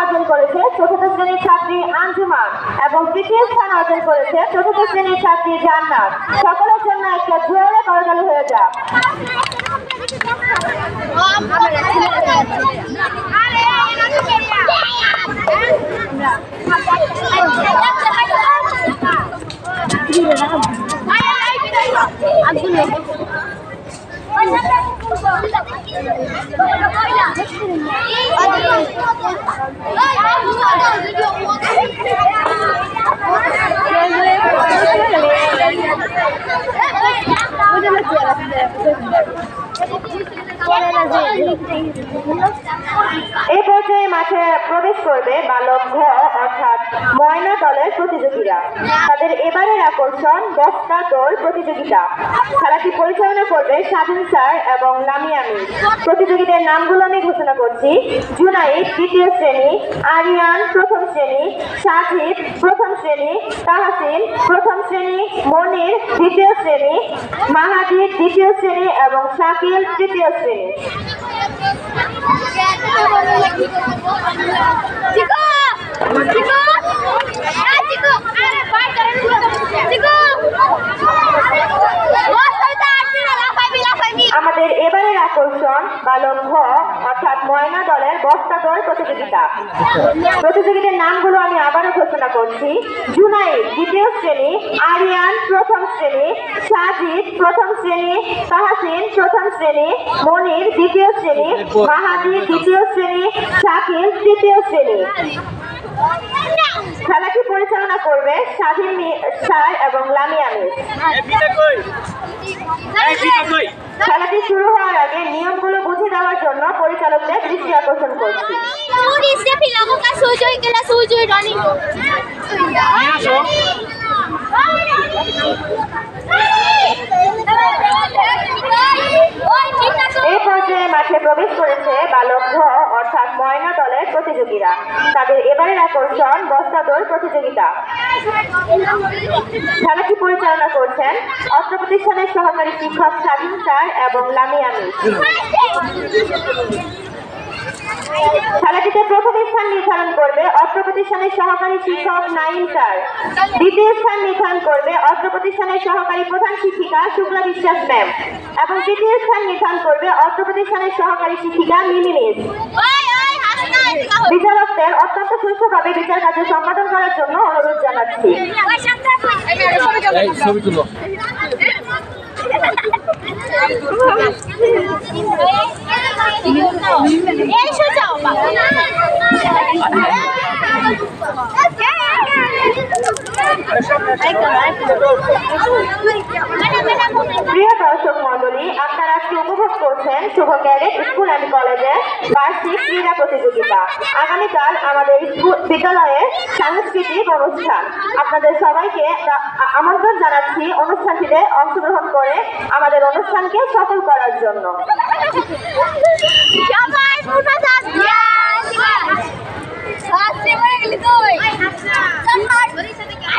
অর্জন করেছে চতুর্থ শ্রেণির ছাত্রী আঞ্জুমান এবং তৃতীয় স্থান অর্জন করেছে চতুর্থ শ্রেণির ছাত্রী জান্নাত। সকলের জন্য একটা জোরে করতালি হয়ে যাক। এই পর্যায়ে মাঠে প্রবেশ করবে বালক ঘ অর্থাৎ ময়না দলের প্রতিযোগীরা। তাদের এবারের আকর্ষণ বস্তা দৌড় প্রতিযোগিতা। খেলাটি পরিচালনা করবে স্বাধীন স্যার এবং লামিয়ামি প্রতিযোগীদের নামগুলো আমি ঘোষণা করছি। জুনাইদ, দ্বিতীয় শ্রেণি, আরিয়ান, প্রথম শ্রেণি, সাজিদ, প্রথম শ্রেণি, তাহাসিন, প্রথম শ্রেণি, মনির, দ্বিতীয় শ্রেণি, মাহাদির, দ্বিতীয় শ্রেণি এবং শাকিল, তৃতীয় শ্রেণি। আমাদের এবারের আকর্ষণ বালক ঘ অর্থাৎ ময়না দলের বস্তা দল প্রতিযোগিতা। প্রতিযোগীদের নামগুলো আমি ঘোষণা করছি। জুনাই দ্বিতীয় শ্রেণি, আরিয়ান প্রথম শ্রেণি, সাজিদ প্রথম শ্রেণি, তাহাসিন প্রথম শ্রেণি, মনির দ্বিতীয় শ্রেণি, মাহাদি দ্বিতীয় শ্রেণি, শাকিল তৃতীয় শ্রেণি। খেলাটি পরিচালনা করবে? স্বাধীন স্যার এবং লামিয়া মিস খেলাটি শুরু হওয়ার আগে নিয়মগুলো বুঝে দেওয়ার জন্য পরিচালকদের দৃষ্টি আকর্ষণ করছি। এই পর্যায়ে মাঠে প্রবেশ করেছে বালক অর্থাৎ ময়না দলের প্রতিযোগীরা। তাদের এবারের আকর্ষণ দৌড় প্রতিযোগিতা। খেলাটি পরিচালনা করছেন অত্র প্রতিষ্ঠানের সহকারী শিক্ষক স্বাধীন স্যার এবং লামিয়ামি খেলাটিতে প্রথম স্থান নির্ধারণ করবে অত্র প্রতিষ্ঠানের সহকারী শিক্ষক নাইম স্যার। দ্বিতীয় স্থান নির্ধারণ করবে অত্র প্রতিষ্ঠানের সহকারী প্রধান শিক্ষিকা শুক্লা বিশ্বাস ম্যাম। এবং তৃতীয় স্থান নির্ধারণ করবে অত্র প্রতিষ্ঠানের সহকারী শিক্ষিকা মিমি মিস. বিচারকদের অত্যন্ত সুষ্ঠুভাবে বিচার কার্য সম্পাদন করার জন্য অনুরোধ জানাচ্ছি। এই ক্রীড়া প্রতিযোগিতা। আগামীকাল আমাদের স্কুল বিদ্যালয়ের সাংস্কৃতিক অনুষ্ঠান। আপনাদের সবাইকে আমন্ত্রণ জানাচ্ছি অনুষ্ঠানটিতে অংশগ্রহণ করে আমাদের অনুষ্ঠানকে সফল করার জন্য। সবাই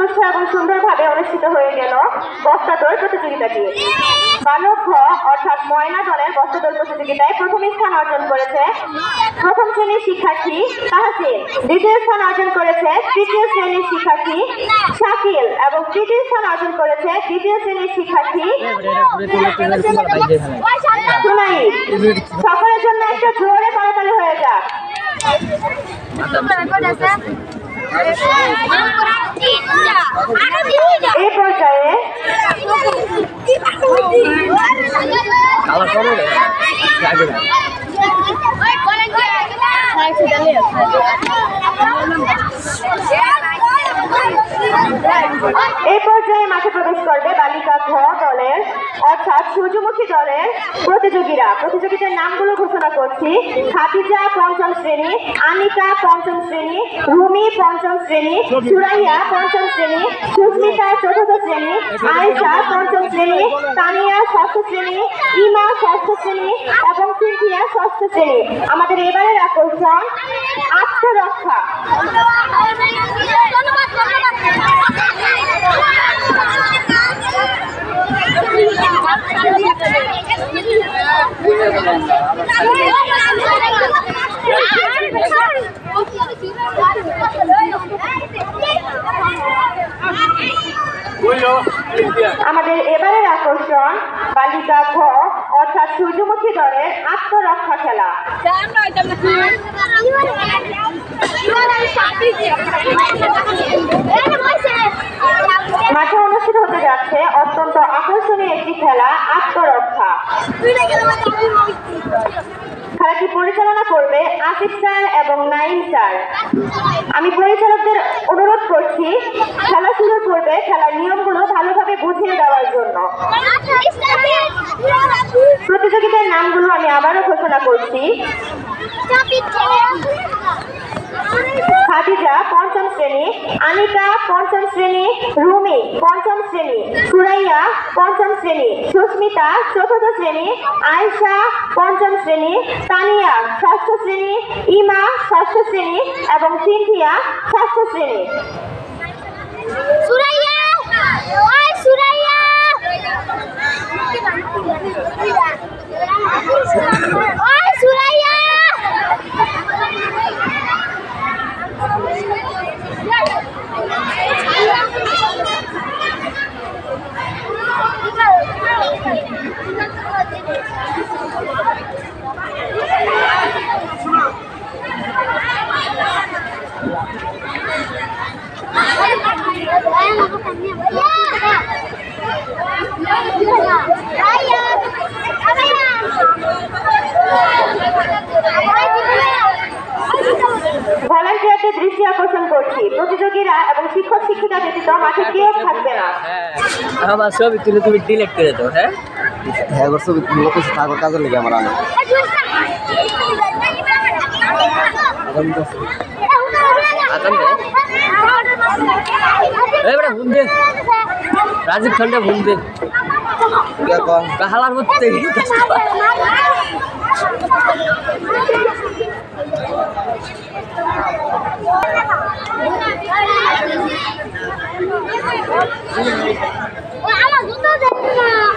সুস্থ এবং সুন্দরভাবে অনুষ্ঠিত হয়ে গেল বস্তাদৌড় প্রতিযোগিতাটি। বালক ঘ অর্থাৎ ময়না দলের বস্তাদৌড় প্রতিযোগিতায় প্রথম স্থান অর্জন করেছে প্রথম শ্রেণির শিক্ষার্থী তাহসিন, দ্বিতীয় স্থান অর্জন করেছে তৃতীয় শ্রেণির শিক্ষার্থী শাকিল এবং তৃতীয় স্থান অর্জন করেছে দ্বিতীয় শ্রেণির শিক্ষার্থী সকলের জন্য একটা জোরে করতালি হয়ে যাক। এই পর্যায়ে কালা করো মাঠে প্রবেশ করবে বালিকা ঘ দলের, অর্থাৎ সূর্যমুখী দলের প্রতিযোগীরা। প্রতিযোগিতার নামগুলো ঘোষণা করছি। খাদিজা পঞ্চম শ্রেণি আনিকা পঞ্চম শ্রেণি, রুমি পঞ্চম শ্রেণি, সুরাইয়া পঞ্চম শ্রেণি, সুস্মিতা চতুর্থ শ্রেণি, আয়েশা পঞ্চম শ্রেণি, তানিয়া ষষ্ঠ শ্রেণি, ইমা ষষ্ঠ শ্রেণি এবং সিনথিয়া ষষ্ঠ শ্রেণি। আমাদের এবারের আকর্ষণ আত্মরক্ষা। আমাদের এবারের আকর্ষণ, বালিকা ঘ অর্থাৎ সূর্যমুখী দলের আত্মরক্ষা খেলা। মাঠে অনুষ্ঠিত হতে যাচ্ছে অত্যন্ত আকর্ষণীয় একটি খেলা, আত্মরক্ষা। খেলাটি পরিচালনা করবে আসিফ স্যার এবং নাইম স্যার। আমি পরিচালকদের অনুরোধ করছি, খেলা শুরু করবে, খেলার নিয়মগুলো ভালোভাবে বুঝিয়ে দেওয়ার জন্য। প্রতিযোগিতার নামগুলো আমি আবারও ঘোষণা করছি। খাদিজা পঞ্চম শ্রেণি আনিকা পঞ্চম শ্রেণি, রুমি পঞ্চম শ্রেণি, সুরাইয়া পঞ্চম শ্রেণি, সুস্মিতা চতুর্থ শ্রেণি, আয়েশা পঞ্চম শ্রেণি, তানিয়া ষষ্ঠ শ্রেণি, ইমা ষষ্ঠ শ্রেণি এবং সিনথিয়া ষষ্ঠ শ্রেণি। সুরাইয়া ওই সুরাইয়া ভলান্টিয়ারদের দৃষ্টি আকর্ষণ করছি প্রতিযোগীরা এবং শিক্ষক শিক্ষিকা ব্যতীত মাঠে কেউ থাকবে না আমার ছবি তুলে তুমি ডিলেট করে দাও হ্যাঁ? হ্যাঁ এবার ছবি মূলত কাগজ কাজের লেগে আমার আনা আজান দে। রাজীব খান্ডে 我阿老公都在这呢。